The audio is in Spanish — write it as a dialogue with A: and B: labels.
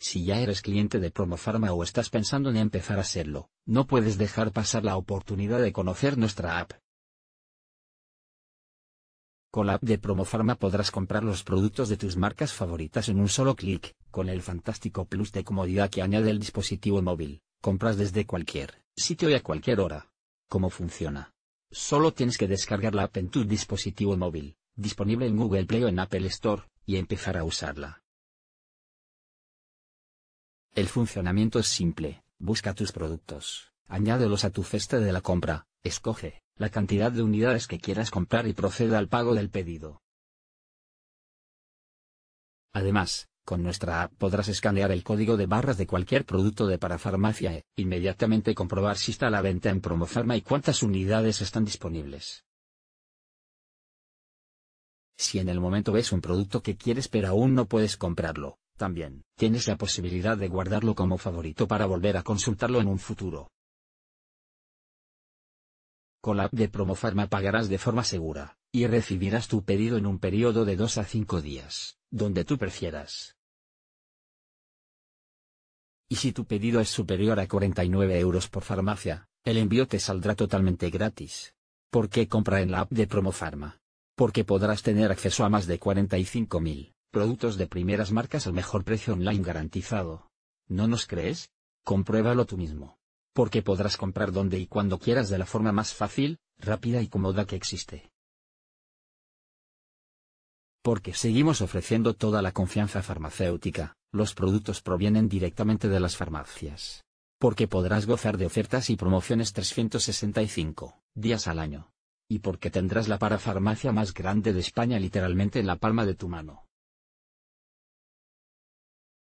A: Si ya eres cliente de Promofarma o estás pensando en empezar a serlo, no puedes dejar pasar la oportunidad de conocer nuestra app. Con la app de Promofarma podrás comprar los productos de tus marcas favoritas en un solo clic, con el fantástico plus de comodidad que añade el dispositivo móvil. Compras desde cualquier sitio y a cualquier hora. ¿Cómo funciona? Solo tienes que descargar la app en tu dispositivo móvil, disponible en Google Play o en Apple Store, y empezar a usarla. El funcionamiento es simple, busca tus productos, añádelos a tu cesta de la compra, escoge la cantidad de unidades que quieras comprar y proceda al pago del pedido. Además, con nuestra app podrás escanear el código de barras de cualquier producto de parafarmacia e inmediatamente comprobar si está a la venta en Promofarma y cuántas unidades están disponibles. Si en el momento ves un producto que quieres pero aún no puedes comprarlo, también, tienes la posibilidad de guardarlo como favorito para volver a consultarlo en un futuro. Con la app de Promofarma pagarás de forma segura, y recibirás tu pedido en un periodo de 2 a 5 días, donde tú prefieras. Y si tu pedido es superior a 49 euros por farmacia, el envío te saldrá totalmente gratis. ¿Por qué compra en la app de Promofarma? Porque podrás tener acceso a más de 45.000 Productos de primeras marcas al mejor precio online garantizado. ¿No nos crees? Compruébalo tú mismo. Porque podrás comprar donde y cuando quieras de la forma más fácil, rápida y cómoda que existe. Porque seguimos ofreciendo toda la confianza farmacéutica, los productos provienen directamente de las farmacias. Porque podrás gozar de ofertas y promociones 365 días al año. Y porque tendrás la parafarmacia más grande de España literalmente en la palma de tu mano.